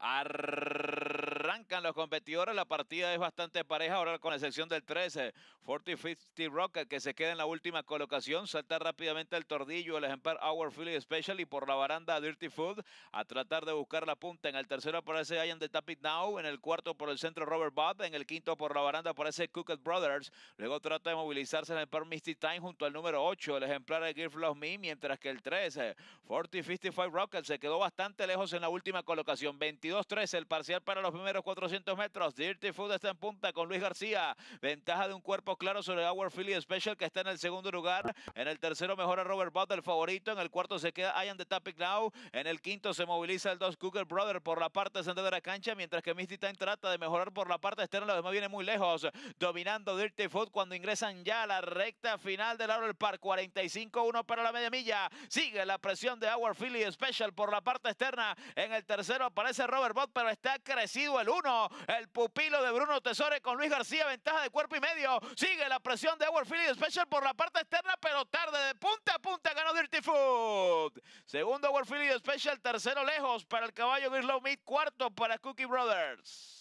Arr. Los competidores, la partida es bastante pareja, ahora con la sección del 13, 40-50 Rocket que se queda en la última colocación, salta rápidamente el tordillo, el ejemplar Our Philly Special y por la baranda Dirty Food a tratar de buscar la punta, en el tercero aparece Ian de Tap It Now, en el cuarto por el centro Robert Bob, en el quinto por la baranda aparece Cooked Brothers, luego trata de movilizarse el ejemplar Misty Time junto al número 8, el ejemplar de Give Love Me, mientras que el 13, 40-55 Rocket se quedó bastante lejos en la última colocación, 22 22-13 el parcial para los primeros 400 metros. Dirty Food está en punta con Luis García. Ventaja de un cuerpo claro sobre Our Philly Special que está en el segundo lugar. En el tercero mejora Robert Bott, el favorito. En el cuarto se queda Ian de Tapic Now. En el quinto se moviliza el dos Cooker Brother por la parte central de la cancha, mientras que Misty Time trata de mejorar por la parte externa. Lo demás viene muy lejos, dominando Dirty Food cuando ingresan ya a la recta final del Laurel Park. 45-1 para la media milla. Sigue la presión de Our Philly Special por la parte externa. En el tercero aparece Robert Robert pero está crecido el El pupilo de Bruno Tesore con Luis García, ventaja de cuerpo y medio. Sigue la presión de Edward Philly Special por la parte externa, pero tarde de punta a punta ganó Dirty Food. Segundo Edward Philly Special, tercero lejos para el caballo Love Meat, cuarto para Cookie Brothers.